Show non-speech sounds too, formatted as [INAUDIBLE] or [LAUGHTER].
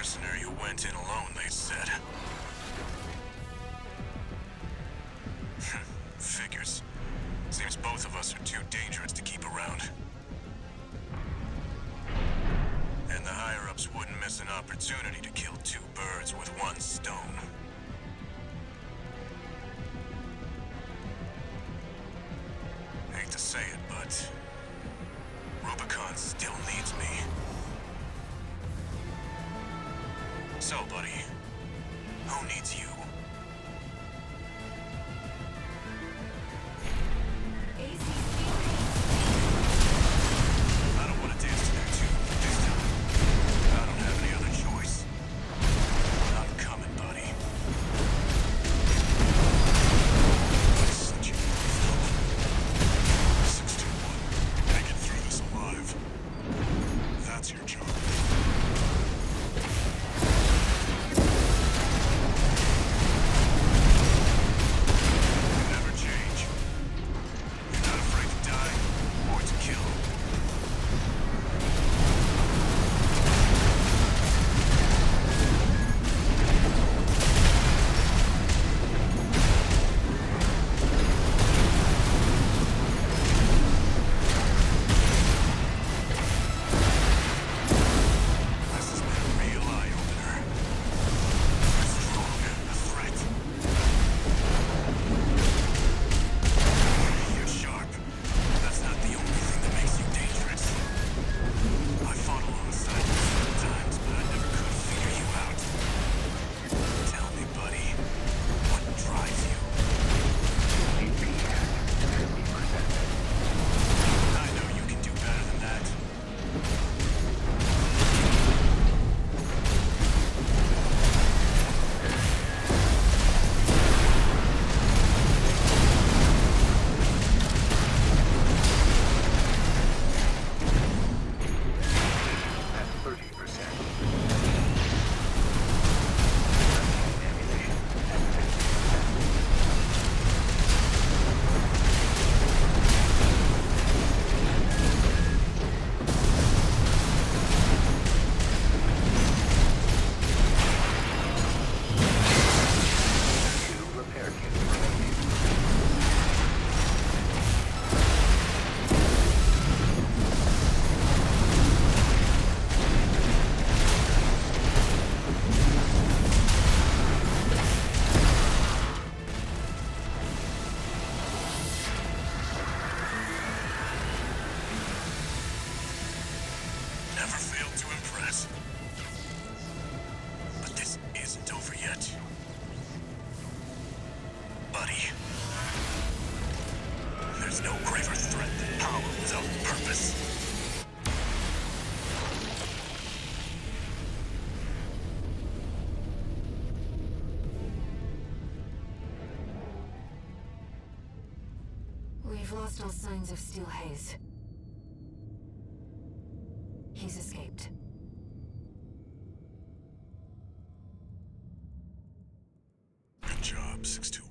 mercenary who went in alone, they said. [LAUGHS] Figures. Seems both of us are too dangerous to keep around. And the higher-ups wouldn't miss an opportunity to kill two birds with one stone. Hate to say it, but Rubicon still needs me. So, buddy, who needs you? Never failed to impress. But this isn't over yet. Buddy. There's no greater threat than power without purpose. We've lost all signs of Steel Haze. He's escaped. Good job, 621.